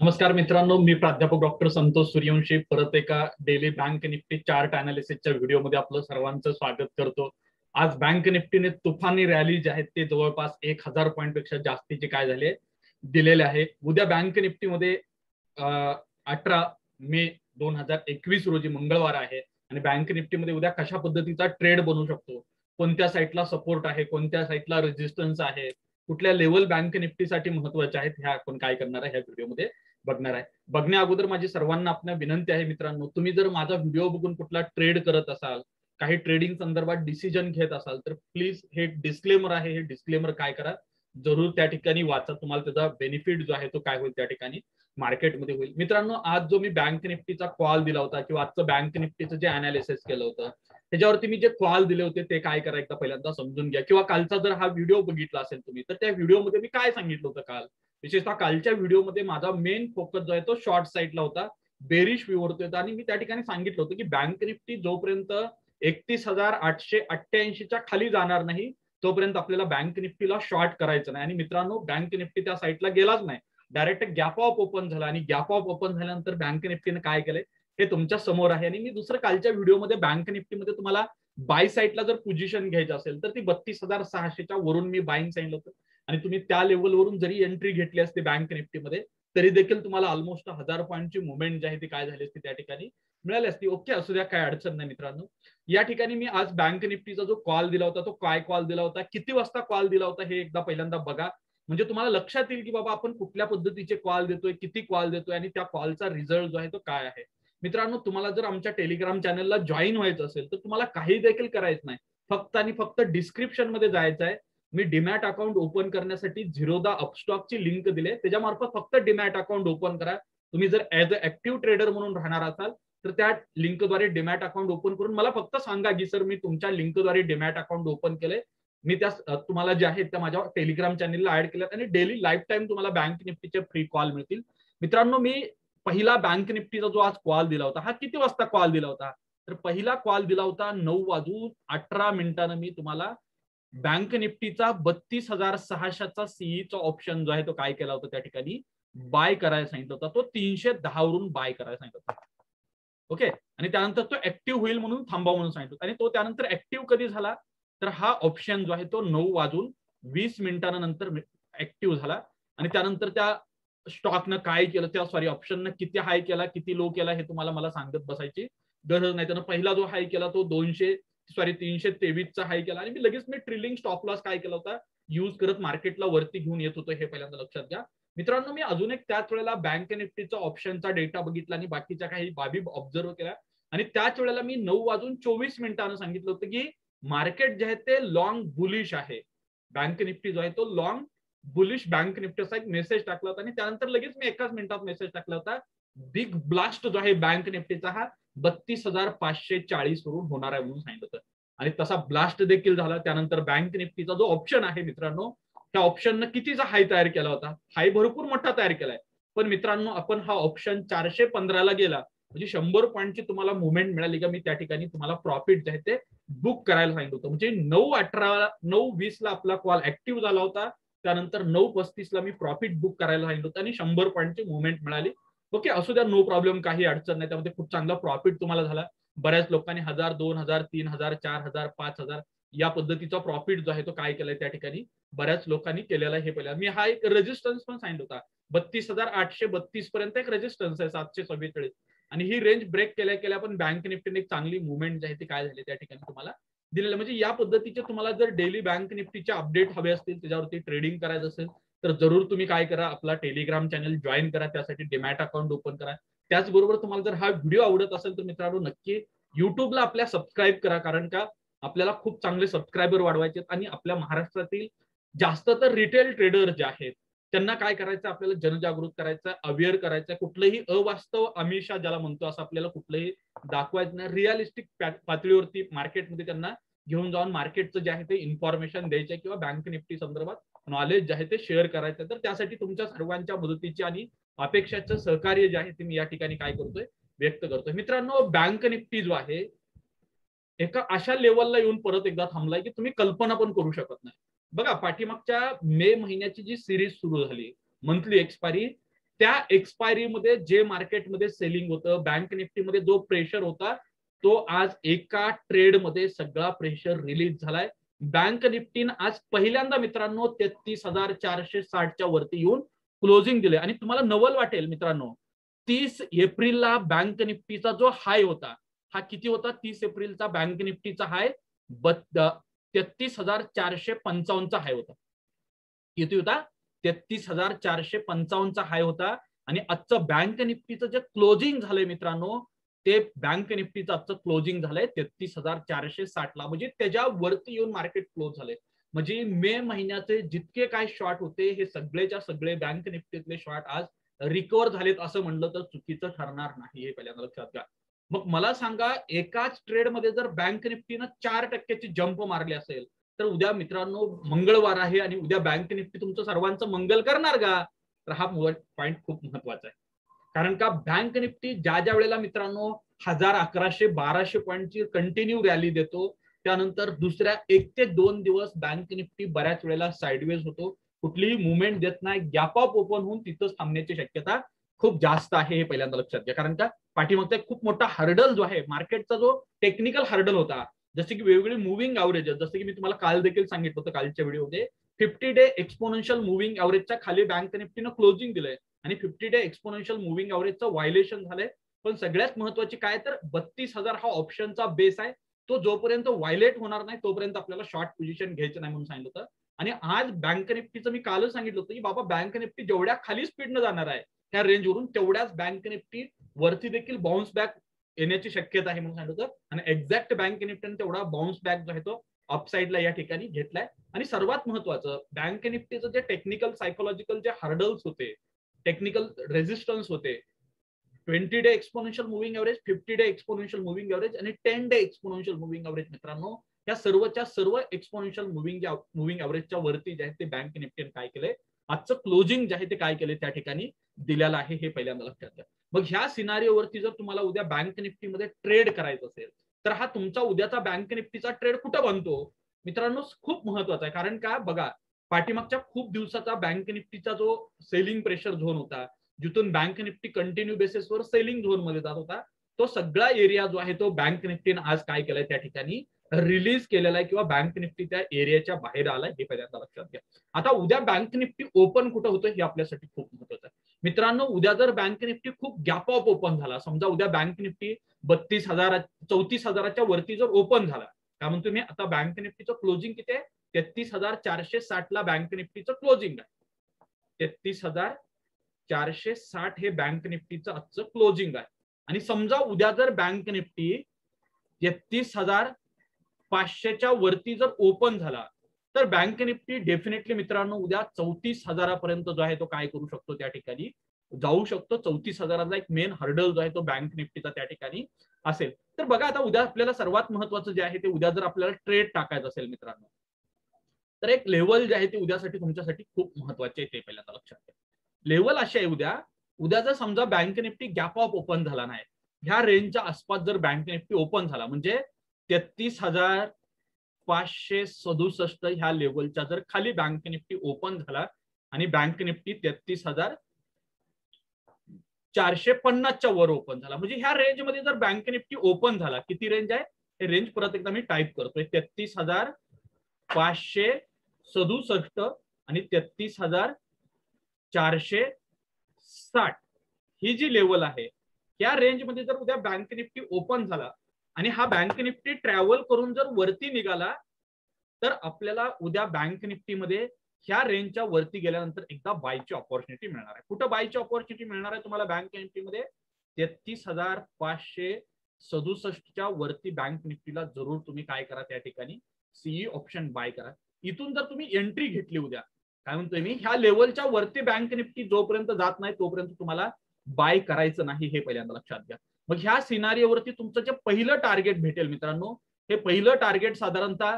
नमस्कार मित्रांनो मी प्राध्यापक डॉक्टर संतोष सूर्यवंशी. परत एका डेली बँक निफ्टी चार्ट अनालिसिसच्या व्हिडिओमध्ये आपलं सर्वांचं स्वागत करतो. आज बँक निफ्टीने तुफानी रॅली जे आहेत ते जवळपास एक हजार पॉईंटपेक्षा जास्तीचे काय झाले दिलेले आहे. उद्या बँक निफ्टीमध्ये अठरा मे दोन हजार एकवीस रोजी मंगळवार आहे आणि बँक निफ्टीमध्ये उद्या कशा पद्धतीचा ट्रेड बनू शकतो? कोणत्या साईटला सपोर्ट आहे कोणत्या साईटला रेजिस्टन्स आहे कुठल्या लेवल बँक निफ्टीसाठी महत्त्वाचे आहेत ह्या आपण काय करणार आहे ह्या व्हिडिओमध्ये बघणार आहे. बघण्या अगोदर माझी सर्वांना आपल्या विनंती आहे मित्रांनो तुम्ही जर माझा व्हिडिओ बघून कुठला ट्रेड करत असाल काही ट्रेडिंग संदर्भात डिसिजन घेत असाल तर प्लीज हे डिस्क्लेमर आहे हे डिस्क्लेमर काय करा जरूर त्या ठिकाणी वाचा. तुम्हाला त्याचा बेनिफिट जो आहे तो काय होईल त्या ठिकाणी मार्केटमध्ये होईल. मित्रांनो आज जो मी बँक निफ्टीचा कॉल दिला होता किंवा आजचं बँक निफ्टीचं जे अनालिसिस केलं होतं त्याच्यावरती मी जे कॉल दिले होते ते काय करा एकदा पहिल्यांदा समजून घ्या. किंवा कालचा जर हा व्हिडिओ बघितला असेल तुम्ही तर त्या व्हिडिओमध्ये मी काय सांगितलं होतं काल? विशेषतः कालच्या व्हिडिओमध्ये माझा मेन फोकस जो आहे तो शॉर्ट साईडला होता. बेरिश व्ह्यूवरती होता. आणि मी त्या ठिकाणी सांगितलं होतं की बँक निफ्टी जोपर्यंत एकतीस हजार आठशे अठ्ठ्याऐंशीच्या खाली जाणार नाही तोपर्यंत आपल्याला बँक निफ्टीला शॉर्ट करायचं नाही. आणि मित्रांनो बँक निफ्टी त्या साईटला गेलाच नाही. डायरेक्ट गॅप ऑफ ओपन झाला. आणि गॅप ऑफ ओपन झाल्यानंतर बँक निफ्टीने काय केलंय? हे तुमच्यासमोर आहे. आणि मी दुसरं कालच्या व्हिडिओमध्ये बँक निफ्टीमध्ये तुम्हाला बाय साईडला जर पोझिशन घ्यायची असेल तर ती बत्तीस हजार सहाशेच्या वरून मी बाईंग सांगितलं होतं. आणि तुम्ही त्या लेवलवरून जरी एंट्री घेतली असते बँक निफ्टीमध्ये तरी देखील तुम्हाला ऑलमोस्ट हजार पॉईंटची मुवमेंट जी आहे ती काय झाली असती त्या ठिकाणी मिळाली असती. ओके असू द्या काय अडचण नाही मित्रांनो. या ठिकाणी मी आज बँक निफ्टीचा जो कॉल दिला होता तो काय कॉल दिला होता किती वाजता कॉल दिला होता हे एकदा पहिल्यांदा बघा. म्हणजे तुम्हाला लक्षात येईल की बाबा आपण कुठल्या पद्धतीचे कॉल देतोय किती कॉल देतोय आणि त्या कॉलचा रिझल्ट जो आहे तो काय आहे. मित्रांनो तुम्हाला जर आमच्या टेलिग्राम चॅनलला जॉईन व्हायचं असेल तर तुम्हाला काही देखील करायचं नाही. फक्त आणि फक्त डिस्क्रिप्शनमध्ये जायचं आहे. मी डिमॅट अकाउंट ओपन करण्यासाठी झिरोदा अपस्टॉकची लिंक दिले त्याच्यामार्फत फक्त डिमॅट अकाउंट ओपन करा. तुम्ही जर ऍज अ ऍक्टिव्ह ट्रेडर म्हणून राहणार असाल तर त्या लिंकद्वारे डिमॅट अकाउंट ओपन करून मला फक्त सांगा की सर मी तुमच्या लिंकद्वारे डिमॅट अकाउंट ओपन केलंय. मी त्या तुम्हाला जे आहेत त्या माझ्या टेलिग्राम चॅनलला ऍड केल्यात आणि डेली लाईफ टाईम तुम्हाला बँक निफ्टीचे फ्री कॉल मिळतील. मित्रांनो मी पहिला बँक निफ्टीचा जो आज कॉल दिला होता हा किती वाजता कॉल दिला होता? तर पहिला कॉल दिला होता नऊ वाजून अठरा मिनिटानं मी तुम्हाला बँक निफ्टीचा बत्तीस हजार सहाशेचा सीईचा ऑप्शन जो आहे तो काय केला होता त्या ठिकाणी? बाय करायला सांगितलं होता. तो तीनशे दहावरून बाय करायला सांगितलं होता. ओके आणि त्यानंतर तो ऍक्टिव्ह होईल म्हणून थांबा म्हणून सांगितलं. आणि तो त्यानंतर ऍक्टिव्ह कधी झाला? तर हा ऑप्शन जो आहे तो नऊ वाजून वीस मिनिटानंतर ऍक्टिव्ह झाला. आणि त्यानंतर त्या स्टॉकनं काय केलं? त्या सॉरी ऑप्शननं किती हाय केला? किती लो केला? हे तुम्हाला मला सांगत बसायची गरज नाही. त्यानं पहिला जो हाय केला तो दोनशे सॉरी तीनशे तेवीसचा हाय केला. आणि मी लगेच मी ट्रिलिंग स्टॉप लॉस काय केला होता? युज करत मार्केटला वरती घेऊन येत होतो हे पहिल्यांदा लक्षात घ्या. मित्रांनो मी अजून एक त्याच वेळेला बँक निफ्टीचा ऑप्शनचा डेटा बघितला आणि बाकीच्या काही बाबी ऑब्झर्व केल्या. आणि त्याच वेळेला मी नऊ वाजून चोवीस मिनिटानं सांगितलं होतं की मार्केट जे आहे ते लॉंग बुलिश आहे. बँक निफ्टी जो आहे तो लॉंग बुलिश बँक निफ्टीचा एक मेसेज टाकला होता. आणि त्यानंतर लगेच मी एकाच मिनिटात मेसेज टाकला होता. बिग ब्लास्ट जो आहे बँक निफ्टीचा हा. बत्तीस हजार पाचशे चाळीस वरून होणार आहे म्हणून सांगितलं होतं. आणि तसा ब्लास्ट देखील झाला. त्यानंतर बँक निफ्टीचा जो ऑप्शन आहे मित्रांनो त्या ऑप्शननं कितीचा हाय तयार केला होता? हाय भरपूर मोठा तयार केलाय. पण मित्रांनो आपण हा ऑप्शन चारशे पंधराला गेला. म्हणजे शंभर पॉईंटची तुम्हाला मुवमेंट मिळाली का? मी त्या ठिकाणी तुम्हाला प्रॉफिट जे आहे ते बुक करायला सांगितलं होतं. म्हणजे नऊ अठरा नऊ वीस ला आपला कॉल ऍक्टिव्ह झाला होता. त्यानंतर नऊ पस्तीस ला मी प्रॉफिट बुक करायला सांगितलं होतं. आणि शंभर पॉईंटची मुवमेंट मिळाली. ओके असू द्या नो प्रॉब्लेम काही अडचण नाही. त्यामध्ये खूप चांगला प्रॉफिट तुम्हाला झाला. बऱ्याच लोकांनी हजार दोन हजार तीन हजार चार हजार पाच हजार या पद्धतीचा प्रॉफिट जो आहे तो काय केलाय त्या ठिकाणी? बऱ्याच लोकांनी केलेला हे पहिला. मी हा एक रेजिस्टन्स पण सांगितलं होता. बत्तीस हजार आठशे बत्तीस पर्यंत एक रेजिस्टन्स आहे सातशे सव्वेचाळीस. आणि ही रेंज ब्रेक केल्या केल्या पण बँक निफ्टीने एक चांगली मुवमेंट जी आहे ती काय झाली त्या ठिकाणी तुम्हाला दिलेलं म्हणजे या पद्धतीचे तुम्हाला जर डेली बँक निफ्टीचे अपडेट हवे असतील त्याच्यावरती ट्रेडिंग करायचं असेल तर जरूर तुम्ही काय करा आपला टेलिग्राम चॅनल जॉईन करा त्यासाठी डिमॅट अकाउंट ओपन करा. त्याचबरोबर तुम्हाला जर हा व्हिडिओ आवडत असेल तर मित्रांनो नक्की युट्यूबला आपल्या सबस्क्राईब करा. कारण का? आपल्याला खूप चांगले सबस्क्रायबर वाढवायचे आणि आपल्या महाराष्ट्रातील जास्त तर रिटेल ट्रेडर जे आहेत त्यांना काय करायचं? आपल्याला जनजागृत करायचं अवेअर करायचं. कुठलंही अवास्तव अमिषा ज्याला म्हणतो असं आपल्याला कुठलंही दाखवायचं नाही. रिअलिस्टिक पातळीवरती मार्केटमध्ये त्यांना घेऊन जाऊन मार्केटचं जे आहे ते इन्फॉर्मेशन द्यायचं किंवा बँक निफ्टी संदर्भात नॉलेज जे आहे ते शेअर करायचं तर त्यासाठी तुमच्या सर्वांच्या मदतीची आणि अपेक्षाचं सहकार्य जे आहे ते मी या ठिकाणी काय करतोय व्यक्त करतोय. मित्रांनो बँक निफ्टी जो आहे एका अशा लेवलला येऊन परत एकदा थांबलाय की तुम्ही कल्पना पण करू शकत नाही. बघा पाठीमागच्या मे महिन्याची जी सिरीज सुरू झाली मंथली एक्सपायरी त्या एक्सपायरीमध्ये जे मार्केटमध्ये सेलिंग होतं बँक निफ्टीमध्ये जो प्रेशर होता तो आज एका ट्रेडमध्ये सगळा प्रेशर रिलीज झालाय. बँक निफ्टीन आज पहिल्यांदा मित्रांनो तेहतीस हजार चारशे साठच्या वरती येऊन क्लोजिंग दिले आणि तुम्हाला नवल वाटेल मित्रांनो तीस एप्रिलला बँक निफ्टीचा जो हाय होता हा किती होता? तीस एप्रिलचा बँक निफ्टीचा हाय तेहतीस हजार चारशे पंचावन्नचा हाय होता. किती होता? तेहतीस हजार चारशे पंचावन्नचा हाय होता. आणि आजचं बँक निफ्टीचं जे क्लोजिंग झालंय मित्रांनो ते बँक निफ्टीचं आजचं क्लोजिंग झालंय तेहतीस हजार चारशे साठला म्हणजे त्याच्यावरती येऊन मार्केट क्लोज झालंय. म्हणजे मे महिन्याचे जितके काय शॉर्ट होते हे सगळेच्या सगळे बँक निफ्टीतले शॉर्ट आज रिकवर झालेत असं म्हणलं तर चुकीचं ठरणार नाही हे पहिल्यांदा लक्षात घ्या. मग मला सांगा एकाच ट्रेडमध्ये जर बँक निफ्टीनं चार टक्क्याची जंप मारली असेल तर उद्या मित्रांनो मंगळवार आहे आणि उद्या बँक निफ्टी तुमचं सर्वांचं मंगल करणार का? तर हा पॉईंट खूप महत्त्वाचा आहे. कारण का बँक निफ्टी ज्या ज्या वेळेला मित्रांनो हजार अकराशे बाराशे पॉईंटची कंटिन्यू रॅली देतो त्यानंतर दुसऱ्या एक ते दोन दिवस बँक निफ्टी बऱ्याच वेळेला साईडवेज होतो. कुठलीही मुवमेंट देत नाही. गॅप ऑफ ओपन होऊन तिथंच थांबण्याची शक्यता खूप जास्त आहे हे पहिल्यांदा लक्षात घ्या. कारण का पाठीमागचा खूप मोठा हर्डल जो आहे मार्केटचा जो टेक्निकल हर्डल होता जसे की वेगवेगळे मुव्हिंग ॲव्हरेज जसं की मी तुम्हाला काल देखील सांगितलं होतं कालच्या व्हिडिओमध्ये फिफ्टी डे एक्सपोनेन्शियल मुव्हिंग ॲव्हरेजच्या खाली बँक निफ्टीनं क्लोजिंग दिलंय. आणि फिफ्टी डे एक्सपोनेन्शियल मुव्हिंग ॲव्हरेजचं व्हायलेशन झालंय. पण सगळ्यात महत्वाची काय तर बत्तीस हजार हा ऑप्शनचा बेस आहे. तो जोपर्यंत व्हायलेट होणार नाही तोपर्यंत आपल्याला शॉर्ट पोझिशन घ्यायचं नाही म्हणून सांगितलं होतं. आणि आज बँक निफ्टीचं मी कालच सांगितलं होतं की बाबा बँक निफ्टी जेवढ्या खाली स्पीडनं जाणार आहे त्या रेंजवरून तेवढ्याच बँक निफ्टी वरती देखील बाउन्स बॅक येण्याची शक्यता आहे म्हणून सांगितलं आणि एक्झॅक्ट बँक निफ्टीने तेवढा बाउन्स बॅक जो आहे तो अपसाईडला या ठिकाणी घेतलाय. आणि सर्वात महत्वाचं बँक निफ्टीचं जे टेक्निकल सायकोलॉजिकल जे हर्डल्स होते टेक्निकल रेजिस्टन्स होते. Twenty day exponential moving average fifty day exponential moving average आणि ten day exponential moving average मित्रांनो या सर्वच्या सर्व एक्सपोनेन्शियल मुव्हिंग मुव्हिंग एव्हरेजच्या वरती जे आहे ते बँक निफ्टीने काय केलंय आजचं क्लोजिंग जे आहे ते काय केले? त्या ठिकाणी दिलेलं आहे हे पहिल्यांदा लक्षात घ्या. मग ह्या सिनारिओवरती जर तुम्हाला उद्या बँक निफ्टीमध्ये ट्रेड करायचं असेल तर हा तुमचा उद्याचा बँक निफ्टीचा ट्रेड कुठं बनतो? मित्रांनो खूप महत्त्वाचा आहे. कारण का? बघा पाठीमागच्या खूप दिवसाचा बँक निफ्टीचा जो सेलिंग प्रेशर झोन होता जिथून बँक निफ्टी कंटिन्यू बेसिसवर सेलिंग झोनमध्ये जात होता तो सगळा एरिया जो आहे तो बँक निफ्टीने आज काय केलाय त्या ठिकाणी रिलीज केलेला आहे किंवा बँक निफ्टी त्या एरियाच्या बाहेर आलाय हे पहिल्यांदा लक्षात घ्या. आता उद्या बँक निफ्टी ओपन कुठं होतं हे आपल्यासाठी खूप महत्वाचं आहे. मित्रांनो उद्या जर बँक निफ्टी खूप गॅप ऑफ ओपन झाला समजा उद्या बँक निफ्टी बत्तीस हजार चौतीस हजाराच्या वरती जर ओपन झाला काय म्हणतो मी? आता बँक निफ्टीचं क्लोजिंग किती आहे? तेहतीस हजार चारशे साठ ला बँक निफ्टीचं क्लोजिंग आहे. तेहतीस हजार चारशे साठ हे बँक निफ्टीचं आजचं क्लोजिंग आहे. आणि समजा उद्या जर बँक निफ्टी तेहतीस हजार पाचशेच्या वरती जर ओपन झाला तर बँक निफ्टी डेफिनेटली मित्रांनो उद्या चौतीस हजारापर्यंत जो आहे तो काय करू शकतो त्या ठिकाणी? जाऊ शकतो. चौतीस हजाराचा एक मेन हर्डल जो आहे तो बँक निफ्टीचा त्या ठिकाणी असेल. तर बघा आता उद्या आपल्याला सर्वात महत्वाचं जे आहे ते उद्या जर आपल्याला ट्रेड टाकायचं असेल मित्रांनो तर एक लेवल जे आहे ते उद्यासाठी तुमच्यासाठी खूप महत्त्वाचे आहे ते पहिल्यांदा लक्षात घ्या. लेवल अशी आहे उद्या उद्या जर समजा Bank Nifty gap up open झाला नाही ह्या रेंजच्या आसपास जर बँक निफ्टी ओपन झाला म्हणजे तेहतीस हजार पाचशे सदुसष्ट ह्या लेवलच्या जर खाली बँक निफ्टी ओपन झाला आणि बँक निफ्टी तेहतीस हजार चारशे पन्नासच्या वर ओपन झाला म्हणजे ह्या रेंजमध्ये जर बँक निफ्टी ओपन झाला किती रेंज आहे? हे रेंज परत एकदा मी टाईप करतोय. तेहतीस हजार पाचशे सदुसष्ट आणि तेहतीस हजार चारशे साठ. ही जी लेवल आहे या रेंजमध्ये जर उद्या बँक निफ्टी ओपन झाला आणि हा बँक निफ्टी ट्रॅव्हल करून जर वरती निघाला तर आपल्याला उद्या बँक निफ्टीमध्ये ह्या रेंजच्या वरती गेल्यानंतर एकदा बायची ऑपॉर्च्युनिटी मिळणार आहे. कुठं बायची ऑपॉर्च्युनिटी मिळणार आहे तुम्हाला बँक निफ्टीमध्ये तेहतीस हजार पाचशे सदुसष्टच्या वरती बँक निफ्टीला जरूर तुम्ही काय करा त्या ठिकाणी? सीई ऑप्शन बाय करा. इथून जर तुम्ही एंट्री घेतली उद्या काय म्हणतोय मी? ह्या लेवलच्या वरती बँक निफ्टी जोपर्यंत जात नाही तोपर्यंत तुम्हाला बाय करायचं नाही हे पहिल्यांदा लक्षात घ्या. मग ह्या सिनारीवरती तुमचं जे पहिलं टार्गेट भेटेल मित्रांनो हे पहिलं टार्गेट साधारणतः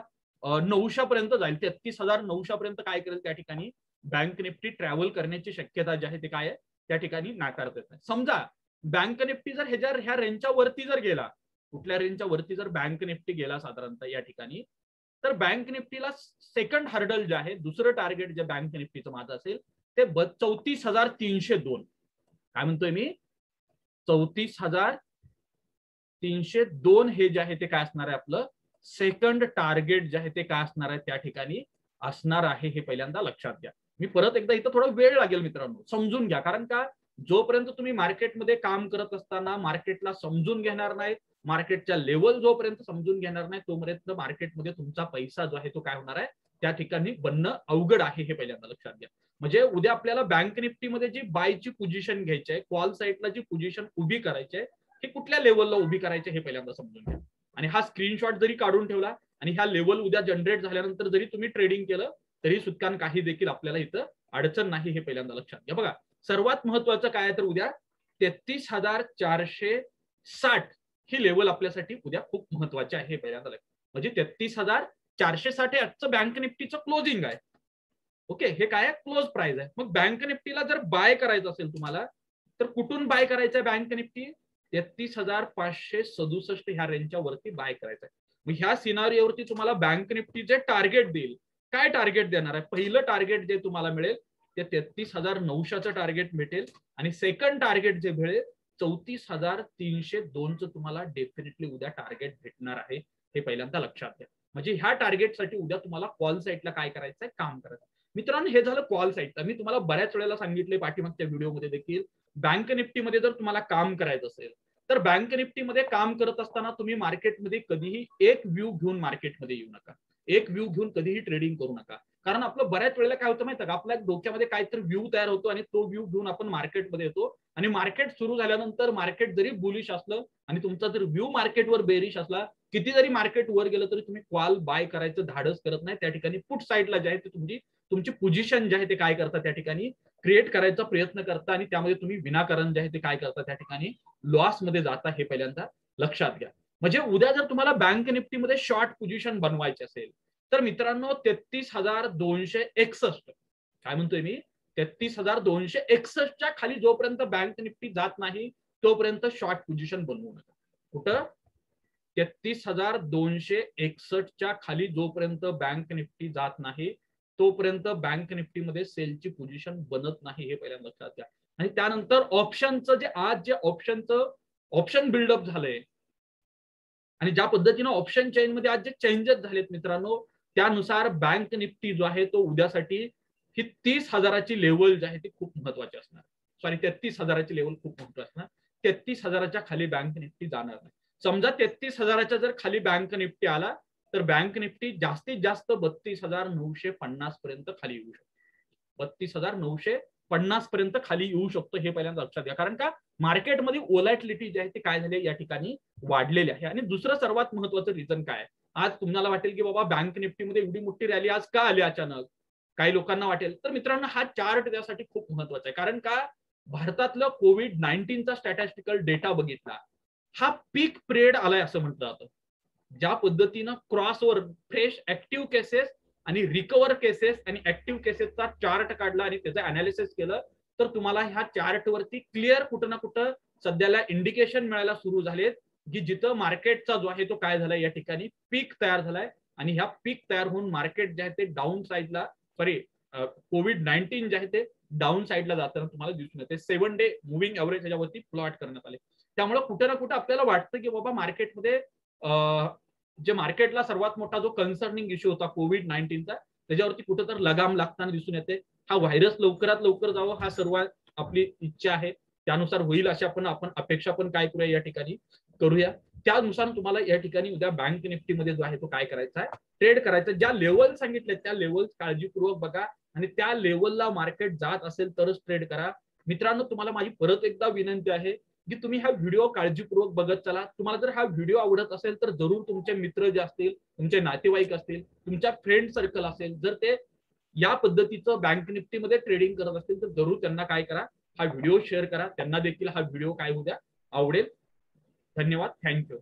नऊशा पर्यंत जाईल. तेहतीस हजार नऊशा पर्यंत काय करेल त्या ठिकाणी? बँक निफ्टी ट्रॅव्हल करण्याची शक्यता जी आहे ते काय आहे? त्या ठिकाणी नाकारता येत नाही. समजा बँक निफ्टी जर ह्याच्या ह्या रेंजच्या वरती जर गेला कुठल्या रेंजच्या वरती जर बँक निफ्टी गेला साधारणतः या ठिकाणी तर बँक निफ्टीला सेकंड हर्डल जे आहे दुसरं टार्गेट जे बँक निफ्टीचं माझं असेल ते चौतीस हजार तीनशे दोन. काय म्हणतोय मी? चौतीस हजार तीनशे दोन हे जे आहे ते काय असणार आहे आपलं? सेकंड टार्गेट जे आहे ते काय असणार आहे त्या ठिकाणी असणार आहे हे पहिल्यांदा लक्षात घ्या. मी परत एकदा इथं थोडा वेळ लागेल मित्रांनो समजून घ्या. कारण का? जोपर्यंत तुम्ही मार्केटमध्ये काम करत असताना मार्केटला समजून घेणार नाही मार्केटच्या लेवल जोपर्यंत समजून घेणार नाही तोपर्यंत मार्केटमध्ये तुमचा पैसा जो आहे तो काय होणार आहे? त्या ठिकाणी बनणं अवघड आहे हे पहिल्यांदा लक्षात घ्या. म्हणजे उद्या आपल्याला बँक निफ्टीमध्ये जी बायची पोझिशन घ्यायची आहे कॉल साईडला जी पोझिशन उभी करायची आहे ती कुठल्या लेवलला उभी करायची हे पहिल्यांदा समजून घ्या. आणि हा स्क्रीनशॉट जरी काढून ठेवला आणि ह्या लेवल उद्या जनरेट झाल्यानंतर जरी तुम्ही ट्रेडिंग केलं तरी सुटकान काही देखील आपल्याला इथं अडचण नाही हे पहिल्यांदा लक्षात घ्या. बघा सर्वात महत्वाचं काय तर उद्या? तेहतीस हजार चारशे साठ ही लेवल आपल्यासाठी उद्या खूप महत्त्वाचे आहे हे पहिल्यांदा म्हणजे तेहतीस हजार चारशे साठ हे आजचं बँक निफ्टीचं क्लोजिंग आहे. ओके हे काय क्लोज प्राइस आहे. मग बँक निफ्टीला जर बाय करायचं असेल तुम्हाला तर कुठून बाय करायचं आहे बँक निफ्टी? तेहतीस हजार पाचशे सदुसष्ट ह्या रेंजच्या वरती बाय करायचं आहे. मग ह्या सिनारिओवरती तुम्हाला बँक निफ्टी जे टार्गेट देईल काय टार्गेट देणार आहे? पहिलं टार्गेट जे तुम्हाला मिळेल ते तेहतीस हजार नऊशेचं टार्गेट भेटेल. आणि सेकंड टार्गेट जे मिळेल चौतीस हजार तीनशे दोनचं तुम्हाला डेफिनेटली उद्या टार्गेट भेटणार आहे हे पहिल्यांदा लक्षात घ्या. म्हणजे ह्या टार्गेटसाठी उद्या तुम्हाला कॉल साईटला काय करायचं आहे काम करायचं मित्रांनो हे झालं कॉल साईटचं मी तुम्हाला बऱ्याच वेळेला सांगितले पाठीमागच्या व्हिडिओमध्ये देखील बँक निफ्टीमध्ये जर तुम्हाला काम करायचं असेल तर बँक निफ्टीमध्ये काम करत असताना तुम्ही मार्केटमध्ये कधीही एक व्ह्यू घेऊन मार्केटमध्ये येऊ नका. एक व्ह्यू घेऊन कधीही ट्रेडिंग करू नका. कारण आपलं बऱ्याच वेळेला काय होतं माहिती का? आपल्या डोक्यामध्ये काहीतरी व्ह्यू तयार होतो आणि तो व्ह्यू घेऊन आपण मार्केटमध्ये येतो. आणि मार्केट सुरू झाल्यानंतर मार्केट जरी बुलिश असलं आणि तुमचा जर व्ह्यू मार्केटवर बेरिश असला किती जरी मार्केट वर गेलं तरी तुम्ही कॉल बाय करायचं धाडस करत नाही. त्या ठिकाणी पुट साईडला जे आहे ते तुमची तुमची पोझिशन जे आहे ते काय करता त्या ठिकाणी? क्रिएट करायचा प्रयत्न करता आणि त्यामध्ये तुम्ही विनाकारण जे आहे ते काय करता त्या ठिकाणी? लॉसमध्ये जाता हे पहिल्यांदा लक्षात घ्या. म्हणजे उद्या जर तुम्हाला बँक निफ्टीमध्ये शॉर्ट पोझिशन बनवायची असेल तर मित्रांनो तेहतीस हजार दोनशे एकसष्ट. काय म्हणतोय मी? तेहतीस हजार दोनशे एकसष्टच्या खाली जोपर्यंत बँक निफ्टी जात नाही तोपर्यंत शॉर्ट पोझिशन बनवू नका. कुठं? तेहतीस हजार दोनशे एकसष्टच्या खाली जोपर्यंत बँक निफ्टी जात नाही तोपर्यंत बँक निफ्टीमध्ये सेलची पोझिशन बनत नाही हे पहिल्यांदा लक्षात घ्या. आणि त्यानंतर ऑप्शनचं जे आज जे ऑप्शनचं ऑप्शन बिल्डअप झालंय. आणि ज्या पद्धतीनं ऑप्शन चेन मध्ये आज जे चेंजेस झालेत मित्रांनो त्यानुसार बँक निफ्टी जो आहे तो उद्यासाठी ही तीस हजाराची लेवल जी आहे ती खूप महत्वाची असणार. सॉरी तेहतीस हजाराची लेवल खूप महत्वाची असणार. तेहतीस हजाराच्या खाली बँक निफ्टी जाणार नाही. समजा तेहतीस हजाराच्या जर खाली बँक निफ्टी आला तर बँक निफ्टी जास्तीत जास्त बत्तीस हजार नऊशे पन्नास पर्यंत खाली येऊ शकतो. बत्तीस हजार नऊशे पन्नास पर्यंत खाली येऊ शकतो हे पहिल्यांदा लक्षात घ्या. कारण का? मार्केटमध्ये ओलाइटलिटी जी आहे ती काय झाली? या ठिकाणी वाढलेली आहे. आणि दुसरं सर्वात महत्वाचं रिझन काय आहे? आज तुम्हाला वाटेल की बाबा बँक निफ्टीमध्ये एवढी मोठी रॅली आज का आली अचानक? काही लोकांना वाटेल. तर मित्रांनो हा चार्ट त्यासाठी खूप महत्त्वाचा आहे. कारण का? भारतातलं कोविड नाईन्टीनचा स्टॅटिस्टिकल डेटा बघितला. हा पीक प्रेड आलाय असं म्हटलं जातं. ज्या पद्धतीनं क्रॉसवर फ्रेश ऍक्टिव्ह केसेस आणि रिकवर केसेस आणि ऍक्टिव्ह केसेसचा चार्ट काढला आणि त्याचं अनालिसिस केलं तर तुम्हाला ह्या चार्टवरती क्लिअर कुठं ना कुठं सध्याला इंडिकेशन मिळायला सुरू झालेत. की जिथं मार्केटचा जो आहे तो काय झालाय या ठिकाणी पीक तयार झालाय. आणि ह्या पीक तयार होऊन मार्केट जे आहे ते डाऊन साईडला सॉरी कोविड नाईन्टीन जे आहे ते डाऊन साईडला जाताना तुम्हाला दिसून येते. सेव्हन डे मुव्हिंग एव्हरेज ह्याच्यावरती प्लॉट करण्यात आले. त्यामुळे कुठे ना कुठे आपल्याला वाटतं की बाबा मार्केटमध्ये जे मार्केटला सर्वात मोठा जो कन्सर्निंग इश्यू होता कोविड नाईन्टीनचा त्याच्यावरती कुठं तर लगाम लागताना दिसून येते. हा व्हायरस लवकरात लवकर जावं हा सर्वात आपली इच्छा आहे. त्यानुसार होईल अशी आपण आपण अपेक्षा पण काय करूया या ठिकाणी? करूया. त्यानुसार तुम्हाला या ठिकाणी उद्या बँक निफ्टीमध्ये जो आहे तो काय करायचा आहे? ट्रेड करायचा ज्या लेवल सांगितले त्या लेवल काळजीपूर्वक बघा आणि त्या लेवलला मार्केट जात असेल तरच ट्रेड करा. मित्रांनो तुम्हाला माझी परत एकदा विनंती आहे की तुम्ही हा व्हिडिओ काळजीपूर्वक बघत चला. तुम्हाला जर हा व्हिडिओ आवडत असेल तर जरूर तुमचे मित्र जे असतील तुमचे नातेवाईक असतील तुमच्या फ्रेंड सर्कल असेल जर ते या पद्धतीचं बँक निफ्टीमध्ये ट्रेडिंग करत असतील तर जरूर त्यांना काय करा? हा व्हिडिओ शेअर करा. त्यांना देखील हा व्हिडिओ काय उद्या आवडेल. धन्यवाद. थँक्यू.